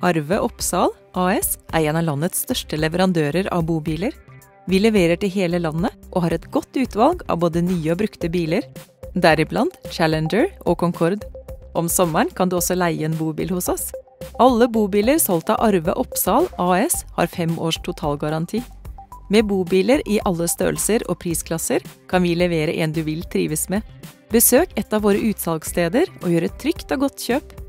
Arve Oppsal AS er en av landets største leverandører av bobiler. Vi leverer til hele landet og har et godt utvalg av både nye og brukte biler, deriblant Challenger og Concorde. Om sommeren kan du også leie en bobil hos oss. Alle bobiler solgt av Arve Oppsal AS har fem års totalgaranti. Med bobiler i alle størrelser og prisklasser kan vi levere en du vil trives med. Besøk et av våre utsalgssteder og gjør et trygt og godt kjøp.